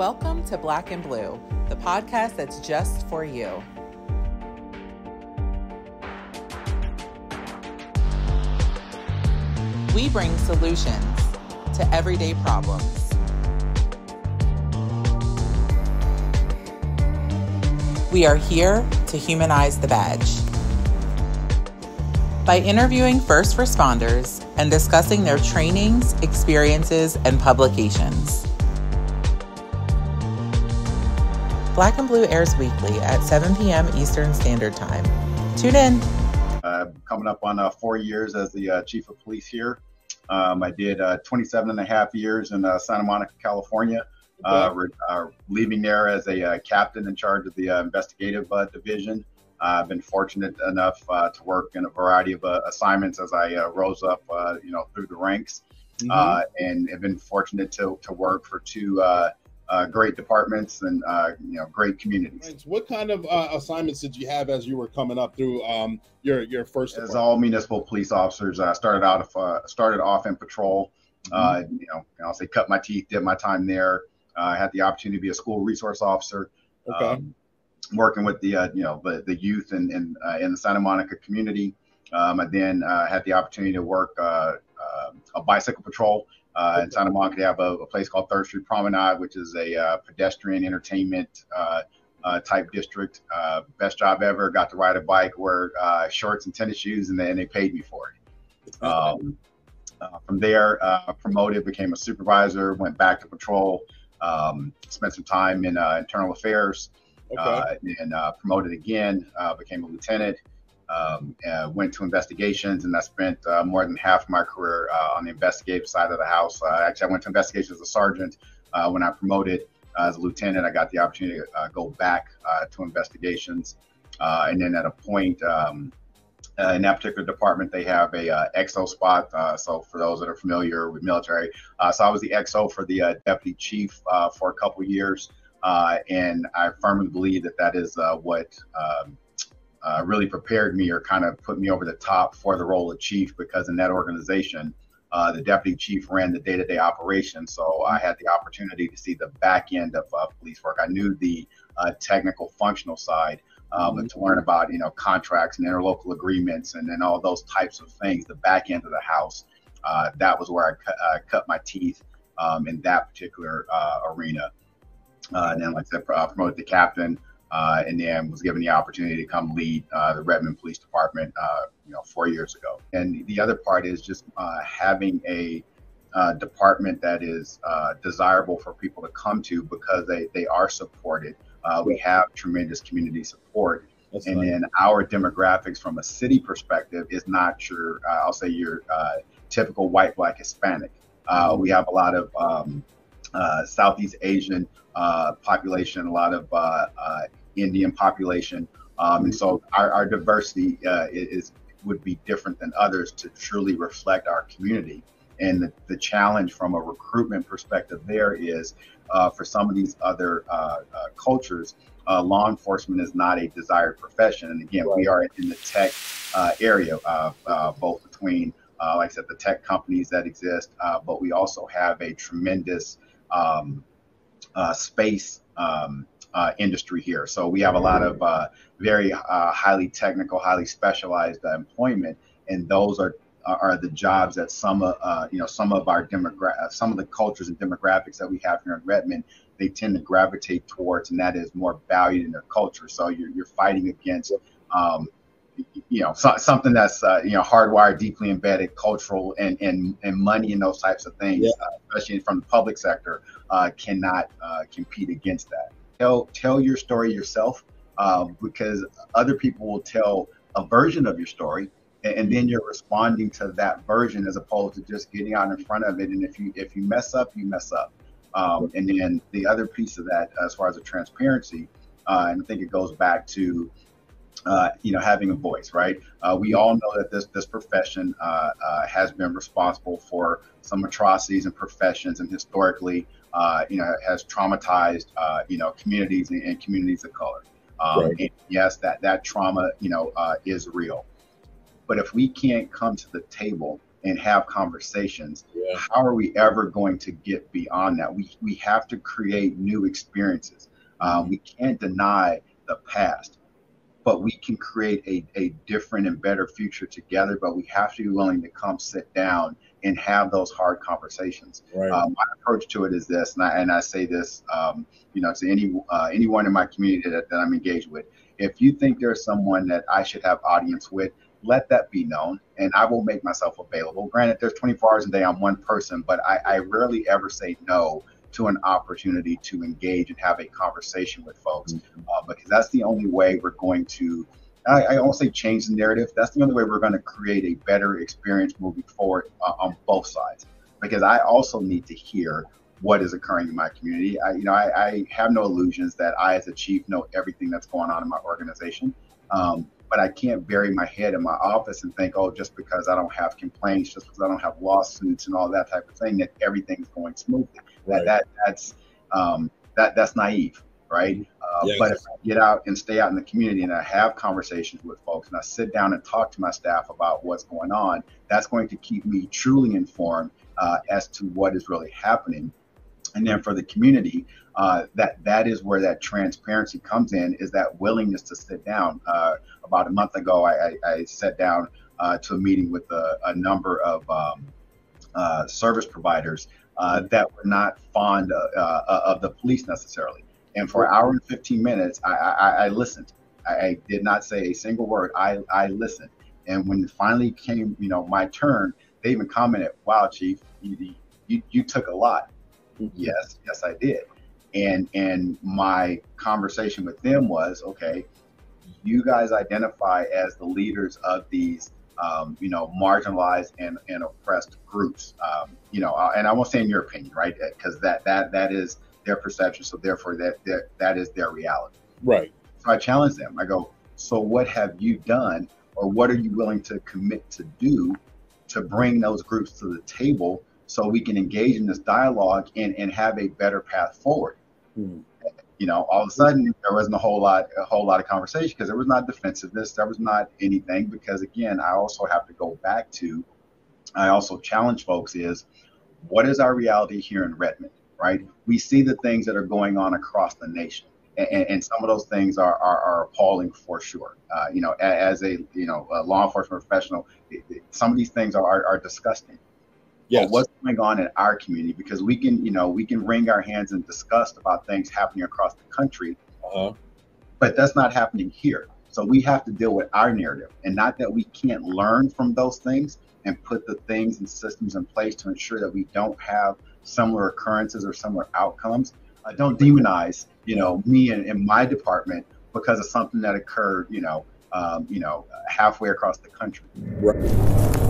Welcome to Black and Blue, the podcast that's just for you. We bring solutions to everyday problems. We are here to humanize the badge. By interviewing first responders and discussing their trainings, experiences, and publications. Black and Blue airs weekly at 7 p.m. Eastern Standard Time. Tune in. Uh, coming up on uh, four years as the uh, chief of police here. Um, I did uh, 27 and a half years in uh, Santa Monica, California, uh, re- leaving there as a captain in charge of the investigative division. I've been fortunate enough to work in a variety of assignments as I rose up, you know, through the ranks, mm-hmm. and have been fortunate to, to work for two uh, great departments and uh, you know great communities. What kind of uh, assignments did you have as you were coming up through um, your your first? As all municipal police officers, I started out of, uh, started off in patrol. Uh, mm-hmm. you know, I'll say cut my teeth, did my time there. I had the opportunity to be a school resource officer. Okay. Um, working with the you know the, the youth in in, in the Santa Monica community. Um, I then had the opportunity to work a bicycle patrol uh, in Santa Monica, they have a, a, place called Third Street Promenade, which is a uh, pedestrian entertainment uh, uh type district. Uh, best job ever. Got to ride a bike, wear uh, shorts and tennis shoes, and then they paid me for it. Um, from there, promoted, became a supervisor, went back to patrol, um, spent some time in internal affairs, okay. and promoted again, became a lieutenant um, uh, went to investigations, and I spent uh, more than half my career uh, on the investigative side of the house. Uh, actually, I went to investigations as a sergeant. Uh, when I promoted uh, as a lieutenant, I got the opportunity to go back to investigations. and then at a point um, in that particular department, they have a XO spot. so for those that are familiar with military, so I was the XO for the deputy chief for a couple years. and I firmly believe that that is what um, uh, really prepared me or kind of put me over the top for the role of chief because in that organization, uh, the deputy chief ran the day-to-day operation. So I had the opportunity to see the back end of uh, police work. I knew the uh, technical functional side, um, mm-hmm. to learn about you know contracts and interlocal agreements and then all those types of things. The back end of the house, uh, that was where I cut, uh, cut my teeth um, in that particular arena. and then, like I said, promoted to captain uh, and then was given the opportunity to come lead uh, the Redmond Police Department, uh, you know, four years ago. And the other part is just uh, having a uh, department that is uh, desirable for people to come to because they, they are supported. we have tremendous community support. That's and then our demographics from a city perspective is not your, I'll say your typical white, black, Hispanic. Mm-hmm. We have a lot of um, Southeast Asian population, a lot of Indian population. Um, and so our, our diversity uh, is would be different than others to truly reflect our community. And the, the challenge from a recruitment perspective there is uh, for some of these other uh, uh cultures, uh, law enforcement is not a desired profession. And again, right. we are in the tech uh, area, both between, like I said, the tech companies that exist, but we also have a tremendous um, space um, uh, industry here. So we have a lot of uh, very uh, highly technical, highly specialized uh, employment, and those are are the jobs that some of uh, you know some of our demogra- uh, some of the cultures and demographics that we have here in Redmond they tend to gravitate towards, and that is more valued in their culture. So you're you're fighting against. Um, you know, so, something that's you know hardwired, deeply embedded, cultural, and and and money and those types of things, yeah. especially from the public sector, cannot compete against that tell tell your story yourself um, because other people will tell a version of your story and, and, then you're responding to that version as opposed to just getting out in front of it. And if you if you mess up you mess up. Um, and then the other piece of that as far as the transparency uh, and i think it goes back to uh, you know, having a voice, right? Uh, we all know that this this profession uh, uh has been responsible for some atrocities and professions, and historically, uh, you know, has traumatized, uh, you know, communities and, and communities of color. Um, right. And yes, that that trauma, you know, is real. But if we can't come to the table and have conversations, yeah. how are we ever going to get beyond that? We, we have to create new experiences. Um, we can't deny the past, but we can create a, a different and better future together. But we have to be willing to come sit down and have those hard conversations. Right. Um, my approach to it is this, and I, and I say this, um, you know, to any uh, anyone in my community that, that I'm engaged with. If you think there's someone that I should have audience with, let that be known, and I will make myself available. Granted, there's 24 hours a day. I'm one person, but I, I rarely ever say no to an opportunity to engage and have a conversation with folks, mm-hmm. uh, because that's the only way we're going to I, I won't say change the narrative. That's the only way we're going to create a better experience moving forward uh, on both sides. Because I also need to hear what is occurring in my community. I, you know, I, I, have no illusions that I, as a chief, know everything that's going on in my organization. Um, but I can't bury my head in my office and think, oh, just because I don't have complaints, just because I don't have lawsuits and all that type of thing, that everything's going smoothly. Right. That that that's um, that that's naive right? Uh, yes. But if I get out and stay out in the community and I have conversations with folks and I sit down and talk to my staff about what's going on, that's going to keep me truly informed uh, as to what is really happening. And then for the community, uh, that that is where that transparency comes in. Is that willingness to sit down? Uh, about a month ago, I, I, I sat down uh, to a meeting with a, a number of um, uh, service providers that were not fond of the police necessarily. And for an hour and 15 minutes, I, I, I listened. I, I, did not say a single word. I, I listened. And when it finally came, you know, my turn, they even commented, wow, chief, you, you, you took a lot. Yes, yes, I did. And, and my conversation with them was, okay, you guys identify as the leaders of these um, you know, marginalized and, and oppressed groups. Um, you know, uh, and I won't say in your opinion, right? Because that that that is their perception. So therefore, that, that that is their reality. Right. So I challenge them. I go, so what have you done, or what are you willing to commit to do to bring those groups to the table so we can engage in this dialogue and, and have a better path forward? Hmm. You know, all of a sudden there wasn't a whole lot a whole lot of conversation because there was not defensiveness, there was not anything. Because again, I also have to go back to I also challenge folks is what is our reality here in Redmond? right? We see the things that are going on across the nation. And, and some of those things are, are, are appalling for sure. Uh, you know, as a you know a law enforcement professional, it, it, some of these things are, are, are disgusting. Yes. What's going on in our community? Because we can, you know, we can wring our hands in disgust about things happening across the country, uh-huh. but that's not happening here. So we have to deal with our narrative, and not that we can't learn from those things and put the things and systems in place to ensure that we don't have similar occurrences or similar outcomes. Uh, don't demonize, you know, me and, and, my department because of something that occurred, you know, um, you know, halfway across the country. Right.